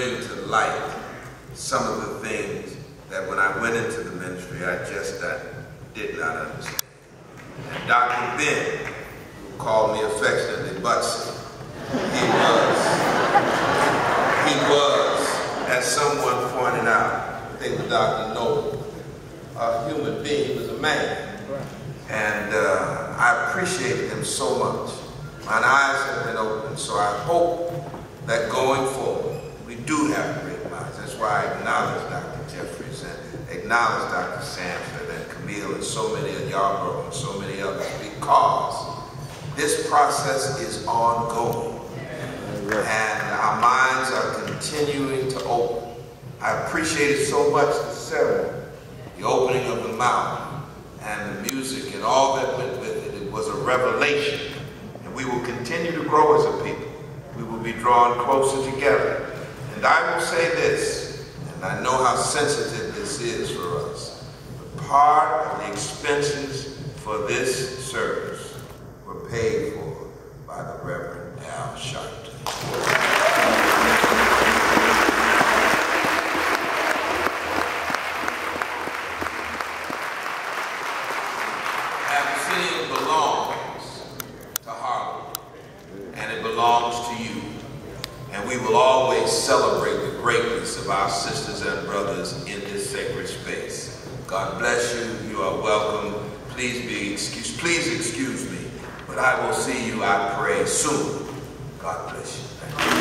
bringing to light some of the things that when I went into the ministry, I just uh, did not understand. And Dr. Ben, who called me affectionately Butsy, he was, he was, as someone pointed out, I think Dr. Noble, a human being, he was a man. And uh, I appreciated him so much. My eyes have been opened, so I hope that going forward, we do have great minds. That's why I acknowledge Dr. Jeffries and acknowledge Dr. Sanford and Camille and so many of Yarbrough and so many others because this process is ongoing. And our minds are continuing to open. I appreciated so much the ceremony, the opening of the mouth, and the music and all that went with it. It was a revelation. And we will continue to grow as a people. We will be drawn closer together. And I will say this, and I know how sensitive this is for us. Part of the expenses for this service were paid for by the Reverend Al Sharpton. Belongs to Harlem, and it belongs to you. We will always celebrate the greatness of our sisters and brothers in this sacred space. God bless you. You are welcome. Please be excused. Please excuse me, but I will see you, I pray, soon. God bless you.